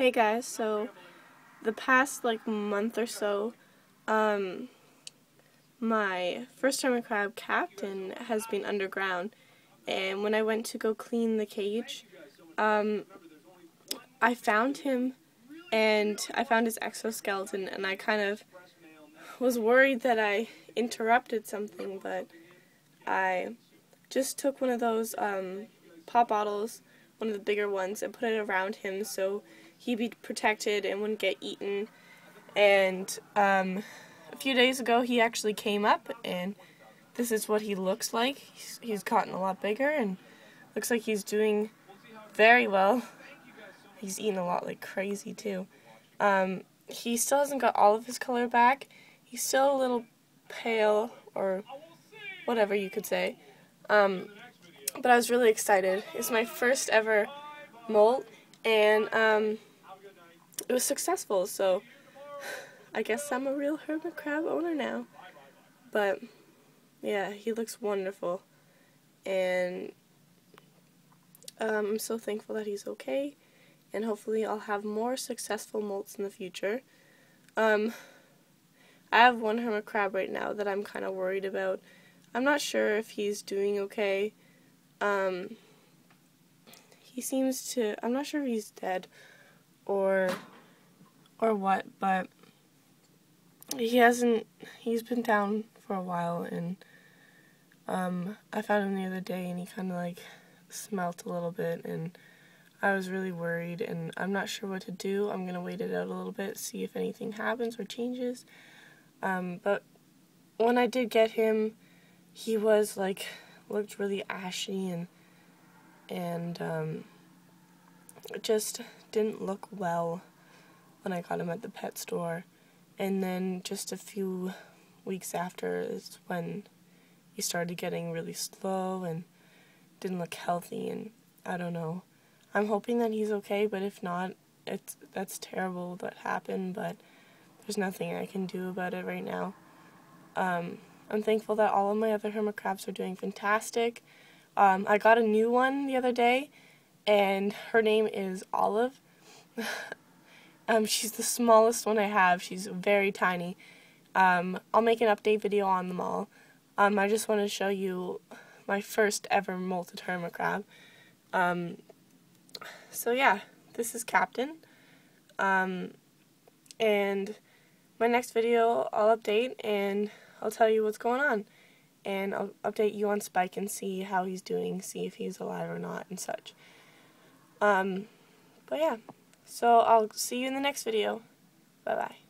Hey guys, so the past like month or so, um, my first hermit crab captain has been underground, and when I went to go clean the cage, um, I found him, and I found his exoskeleton, and I kind of was worried that I interrupted something, but I just took one of those um, pop bottles, one of the bigger ones, and put it around him so he'd be protected and wouldn't get eaten. And um, a few days ago, he actually came up, and this is what he looks like. He's, he's gotten a lot bigger, and looks like he's doing very well. He's eating a lot like crazy, too. Um, he still hasn't got all of his color back. He's still a little pale, or whatever you could say. Um, but I was really excited. It's my first ever molt, and um, it was successful, so I guess I'm a real hermit crab owner now. But yeah, he looks wonderful, and um, I'm so thankful that he's okay, and hopefully I'll have more successful molts in the future. Um, I have one hermit crab right now that I'm kind of worried about. I'm not sure if he's doing okay. Um, he seems to, I'm not sure if he's dead or or what, but he hasn't, he's been down for a while, and um, I found him the other day, and he kind of like smelt a little bit, and I was really worried, and I'm not sure what to do. I'm going to wait it out a little bit, see if anything happens or changes. Um, but when I did get him, he was like, looked really ashy and, and, um, just didn't look well when I got him at the pet store. And then just a few weeks after is when he started getting really slow and didn't look healthy and I don't know. I'm hoping that he's okay, but if not, it's that's terrible that happened, but there's nothing I can do about it right now. Um, I'm thankful that all of my other hermit crabs are doing fantastic. Um, I got a new one the other day, and her name is Olive. Um, she's the smallest one I have. She's very tiny. Um, I'll make an update video on them all. Um, I just want to show you my first ever molted hermit crab. Um, so yeah, this is Captain. Um, and my next video I'll update and I'll tell you what's going on. And I'll update you on Spike and see how he's doing, see if he's alive or not and such. Um, but yeah. So I'll see you in the next video. Bye-bye.